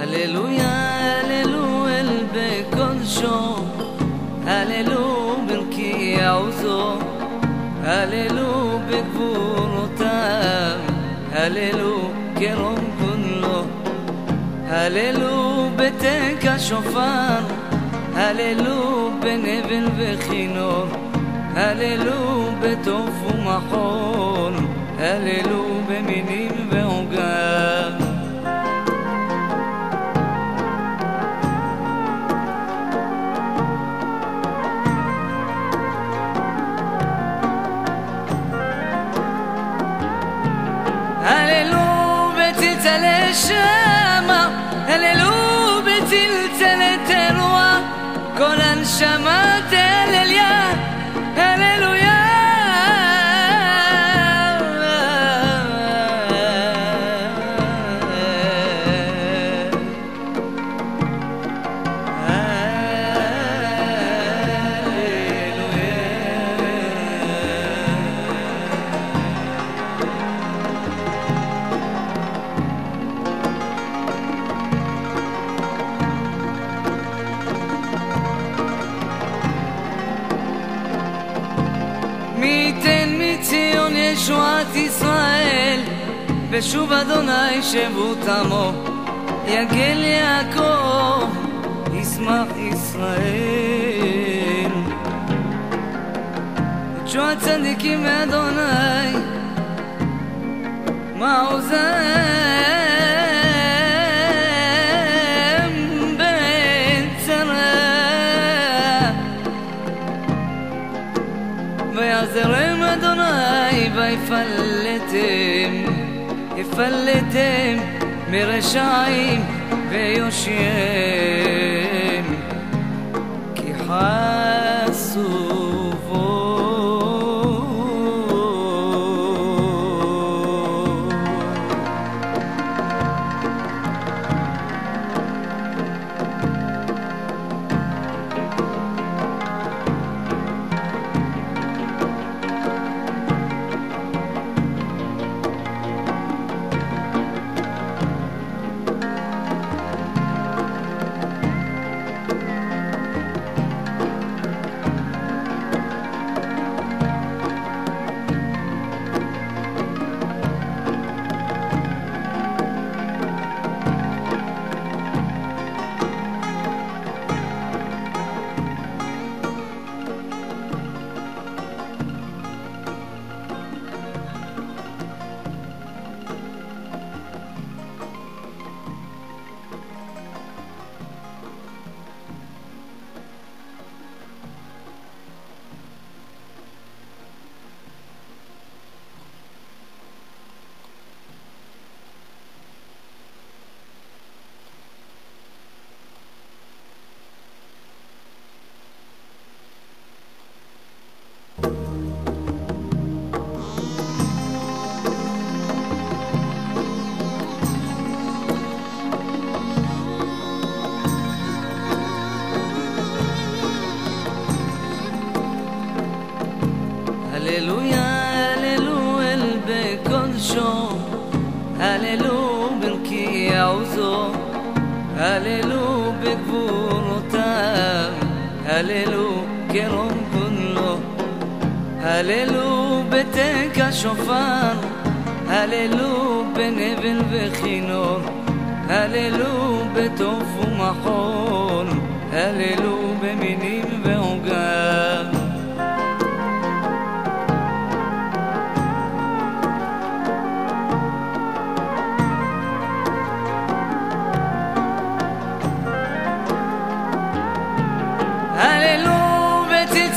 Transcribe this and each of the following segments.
هللويا هللويا البكودشو هللو بنكي عوزو هللو بكبورو تام هللو كيرو הללו בתק השופר הללו בנבל וכינור הללו בתוף ומחול הללו במינים ועוגב הללו בצלצלי שמה, i'm a chamantes ישועת ישראל, ושוב אדוני שבות עמו, יגל יעקב, ישמח ישראל. תשועת צדיקים מאדוני, מה עוזם يفلتم يفلتم مرشايم بيوشيم. הללו ברכי יעוזו, הללו בגבורותיו, הללו כרום כולו, הללו בתק השופר, הללו בנבל וכינור, הללו בתוף ומחול, הללו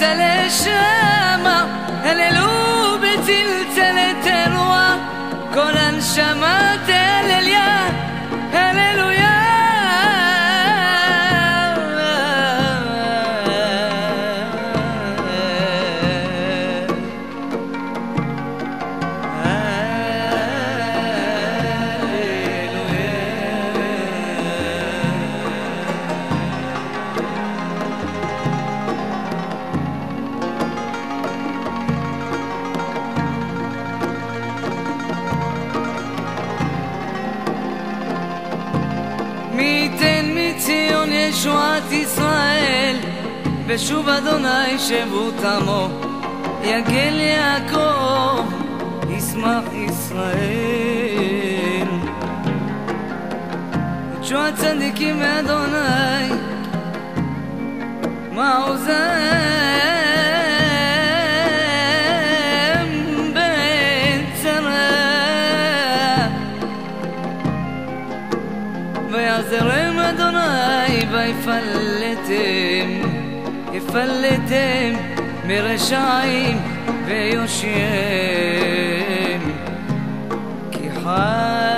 בצלצלי שמה, הללו בצלצלי תרועה, כל הנשמה תהלליה, ייתן מציון ישועת ישראל, ושוב אדוני שבות עמו, יגל יעקב, ישמח ישראל. קדשו הצדיקים מאדוני, מעוזם בצרה. ויעזרם אדוני ויפלטם, יפלטם מרשעים ויושעים. כי חי